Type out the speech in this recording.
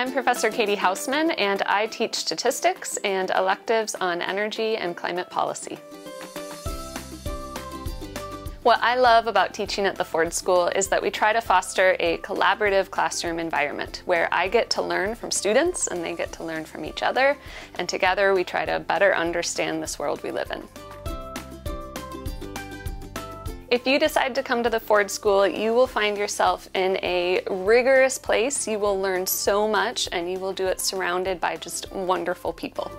I'm Professor Catie Hausman, and I teach statistics and electives on energy and climate policy. What I love about teaching at the Ford School is that we try to foster a collaborative classroom environment where I get to learn from students and they get to learn from each other, and together we try to better understand this world we live in. If you decide to come to the Ford School, you will find yourself in a rigorous place. You will learn so much and you will do it surrounded by just wonderful people.